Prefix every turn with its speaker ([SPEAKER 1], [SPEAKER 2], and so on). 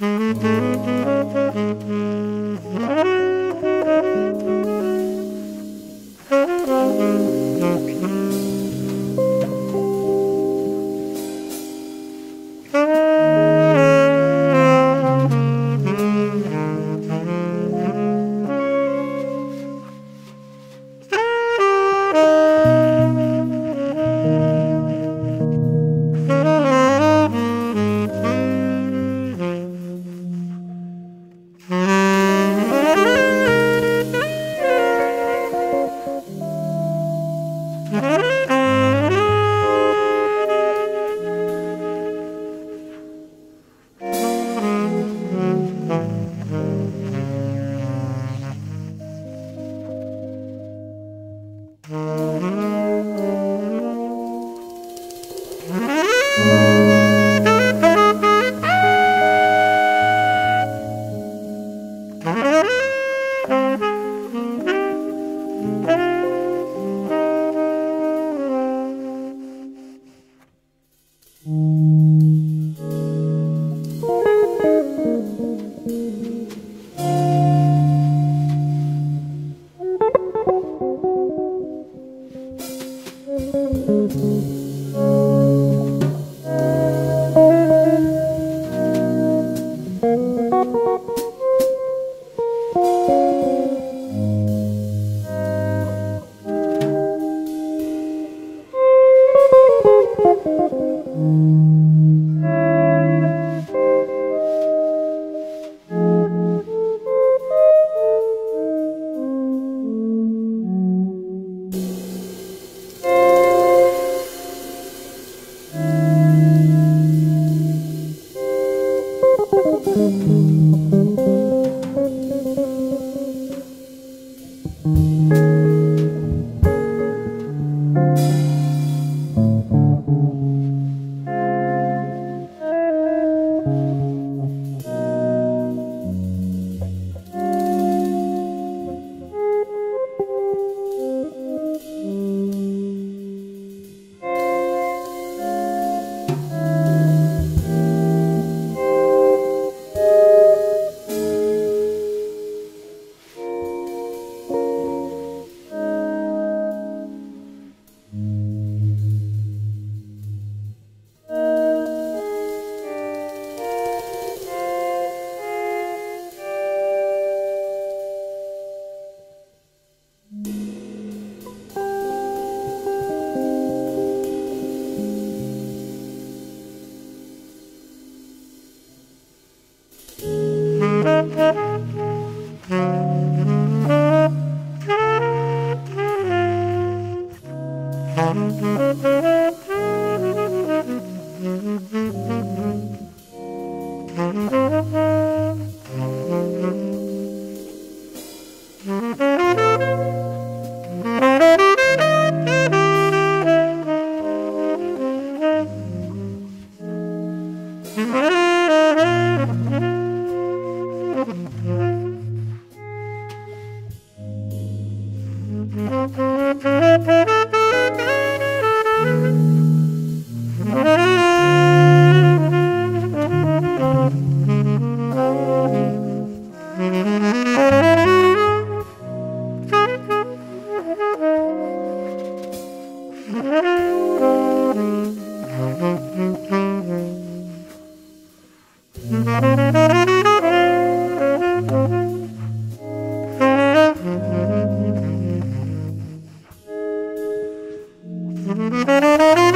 [SPEAKER 1] you. Thank mm -hmm. you. Música Música uhum. Música